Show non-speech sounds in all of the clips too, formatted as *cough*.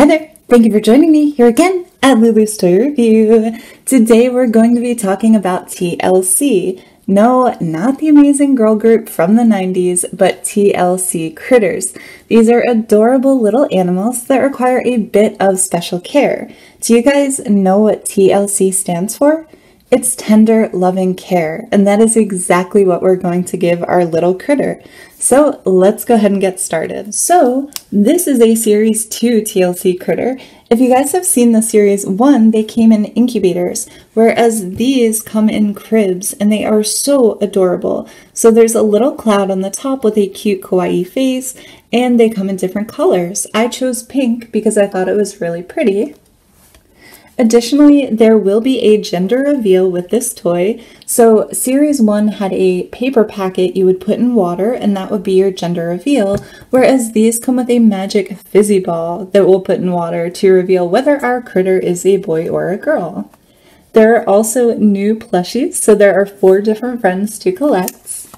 Hi there! Thank you for joining me here again at Lulu's Toy Revue. Today we're going to be talking about TLC. No, not the amazing girl group from the 90s, but TLC Kritters. These are adorable little animals that require a bit of special care. Do you guys know what TLC stands for? It's tender, loving care, and that is exactly what we're going to give our little critter. So let's go ahead and get started. So this is a series 2 TLC Kritter. If you guys have seen the series 1, they came in incubators, whereas these come in cribs, and they are so adorable. So there's a little cloud on the top with a cute kawaii face, and they come in different colors. I chose pink because I thought it was really pretty. Additionally, there will be a gender reveal with this toy. So series one had a paper packet you would put in water and that would be your gender reveal, whereas these come with a magic fizzy ball that we'll put in water to reveal whether our critter is a boy or a girl. There are also new plushies, so there are four different friends to collect.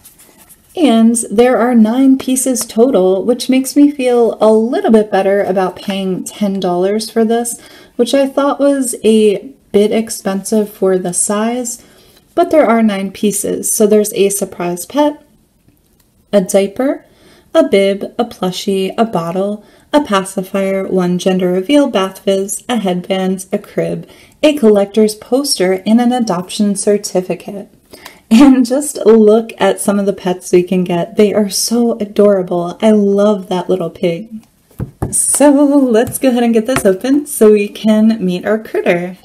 And there are nine pieces total, which makes me feel a little bit better about paying $10 for this, which I thought was a bit expensive for the size, but there are nine pieces. So there's a surprise pet, a diaper, a bib, a plushie, a bottle, a pacifier, one gender reveal bath fizz, a headband, a crib, a collector's poster, and an adoption certificate. *laughs* And just look at some of the pets we can get. They are so adorable. I love that little pig. So let's go ahead and get this open so we can meet our critter.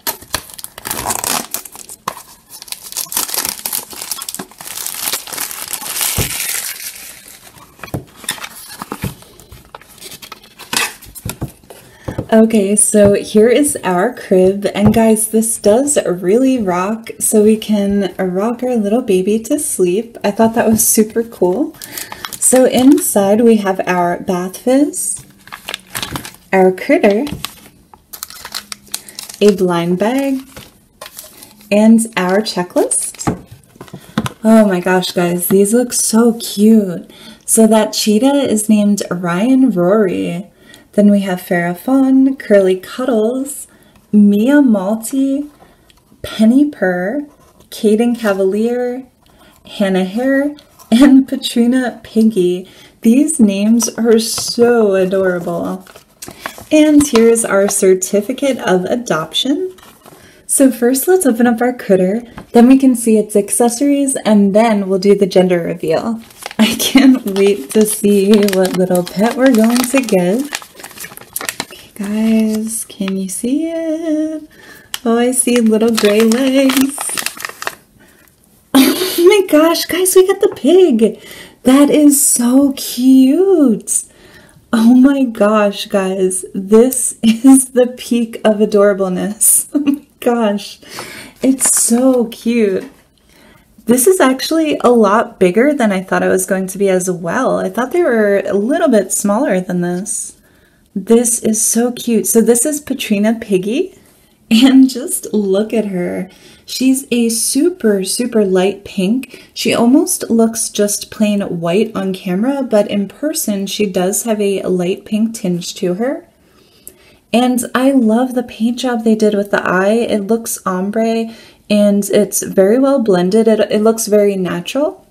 Okay, so here is our crib, and guys, this does really rock, so we can rock our little baby to sleep. I thought that was super cool. So inside we have our bath fizz, our critter, a blind bag, and our checklist. Oh my gosh, guys, these look so cute. So that cheetah is named Ryan Rory. Then we have Farrah Fawn, Curly Cuddles, Mia Malty, Penny Purr, Caden Cavalier, Hannah Hare, and Patrina Piggy. These names are so adorable. And here's our certificate of adoption. So first let's open up our critter, then we can see its accessories, and then we'll do the gender reveal. *laughs* I can't wait to see what little pet we're going to get. Okay guys, can you see it? Oh, I see little gray legs. *laughs* Oh my gosh, guys, we got the pig. That is so cute. Oh my gosh, guys, this is the peak of adorableness. *laughs* Oh gosh, it's so cute. This is actually a lot bigger than I thought it was going to be as well. I thought they were a little bit smaller than this. This is so cute. So this is Patrina Piggy, *laughs* and just look at her. She's a super, super light pink. She almost looks just plain white on camera, but in person, she does have a light pink tinge to her. And I love the paint job they did with the eye. It looks ombre and it's very well blended. It, it looks very natural.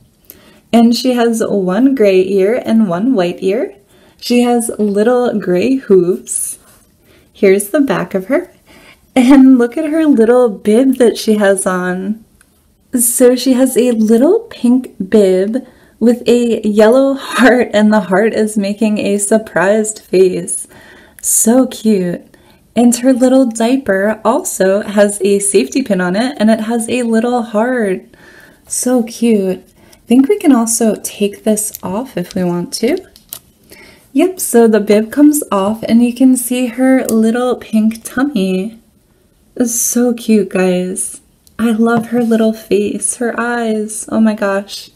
And she has one gray ear and one white ear. She has little gray hooves. Here's the back of her. And look at her little bib that she has on. So she has a little pink bib with a yellow heart, and the heart is making a surprised face. So cute. And her little diaper also has a safety pin on it, and it has a little heart. So cute. I think we can also take this off if we want to. Yep, so the bib comes off, and you can see her little pink tummy is so cute, guys. I love her little face, her eyes. Oh my gosh.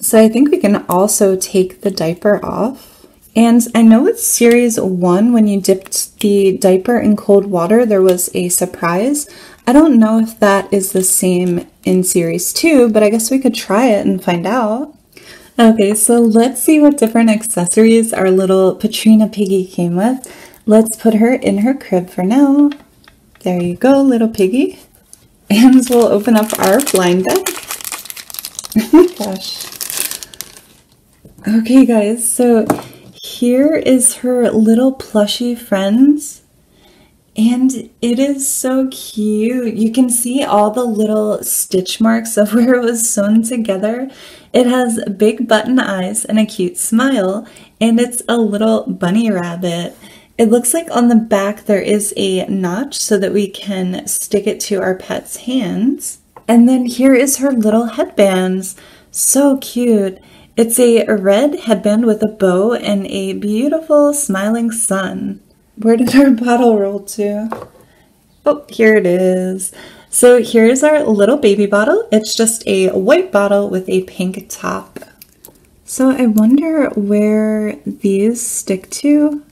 So I think we can also take the diaper off. And I know it's series one, when you dipped the diaper in cold water, there was a surprise. I don't know if that is the same in series two, but I guess we could try it and find out. Okay, so let's see what different accessories our little Patrina Piggy came with. let's put her in her crib for now. There you go, little piggy. And *laughs* we'll open up our blind bag. oh *laughs* gosh. Okay, guys, so here is her little plushy friends. And it is so cute. You can see all the little stitch marks of *laughs* where it was sewn together. It has big button eyes and a cute smile, and it's a little bunny rabbit. It looks like on the back there is a notch so that we can stick it to our pet's hands. And then here is her little headbands. So cute. It's a red headband with a bow and a beautiful smiling sun. Where did our *laughs* bottle roll to? Oh, here it is. So here's our little baby bottle. It's just a white bottle with a pink top. So I wonder where these stick to.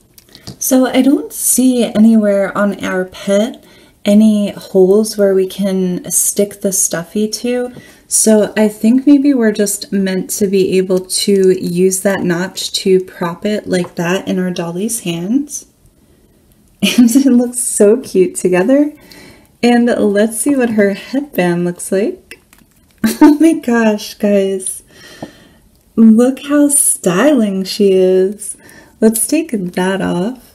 So I don't see anywhere on our pet any holes where we can stick the stuffy to. So I think maybe we're just meant to be able to use that notch to prop it like that in our dolly's hands. *laughs* And it looks so cute together. And let's see what her headband looks like. *laughs* Oh my gosh, guys. Look how styling she is. Let's take that off.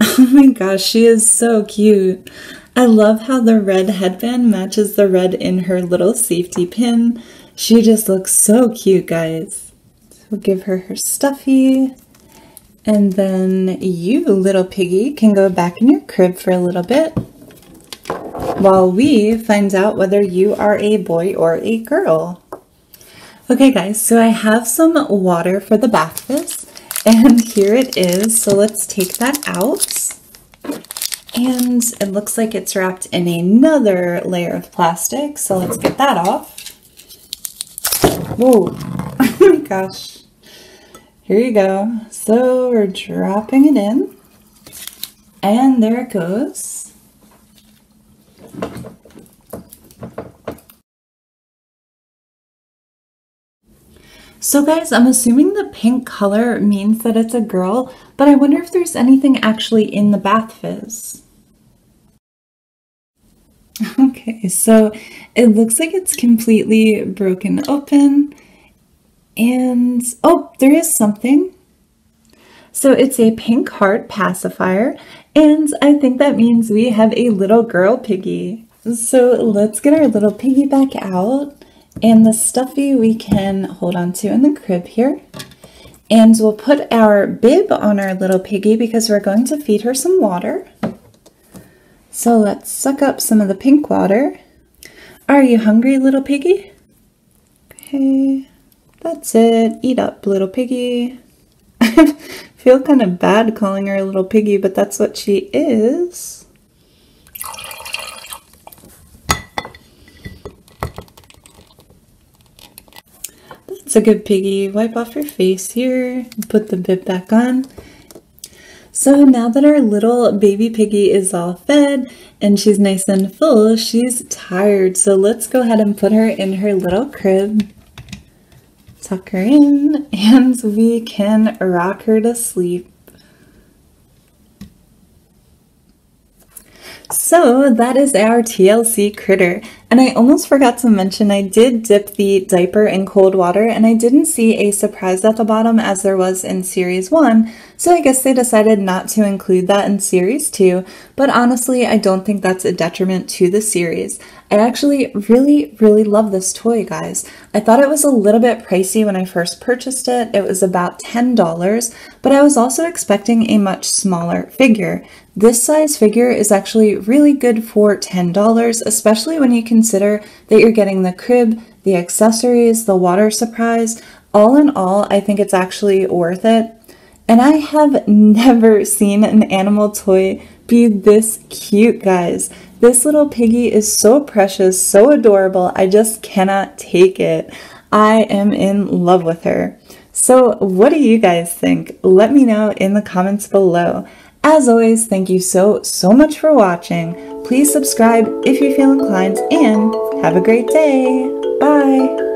*laughs* Oh my gosh, she is so cute. I love how the red headband matches the red in her little safety pin. She just looks so cute, guys. So we'll give her her stuffy. And then you, little piggy, can go back in your crib for a little bit while we find out whether you are a boy or a girl. Okay, guys, so I have some water for the bath fizz, and here it is. So let's take that out. And it looks like it's wrapped in another layer of plastic. So let's get that off. Whoa, *laughs* oh my gosh. Here you go. So we're dropping it in. And there it goes. So guys, I'm assuming the pink color means that it's a girl, but I wonder if there's anything actually in the bath fizz. *laughs* Okay, so it looks like it's completely broken open. And, oh, there is something. So it's a pink heart pacifier, and I think that means we have a little girl piggy. So let's get our little piggy back out. And the stuffy we can hold on to in the crib here. And we'll put our bib on our little piggy because we're going to feed her some water. So let's suck up some of the pink water. Are you hungry, little piggy? Okay, that's it. Eat up, little piggy. I *laughs* feel kind of bad calling her a little piggy, but that's what she is. That's a good piggy. Wipe off your face here. Put the bib back on. So now that our little baby piggy is all fed and she's nice and full, she's tired. So let's go ahead and put her in her little crib. Tuck her in and we can rock her to sleep. So that is our TLC Kritter. And I almost forgot to mention I did dip the diaper in cold water and I didn't see a surprise at the bottom as there was in series 1, so I guess they decided not to include that in series 2, but honestly I don't think that's a detriment to the series. I actually really, really love this toy, guys. I thought it was a little bit pricey when I first purchased it. It was about $10, but I was also expecting a much smaller figure. This size figure is actually really good for $10, especially when you consider that you're getting the crib, the accessories, the water surprise. All in all, I think it's actually worth it. And I have never seen an animal toy be this cute, guys. This little piggy is so precious, so adorable. I just cannot take it. I am in love with her. So, what do you guys think? Let me know in the comments below. As always, thank you so, so much for watching. Please subscribe if you feel inclined and have a great day. Bye.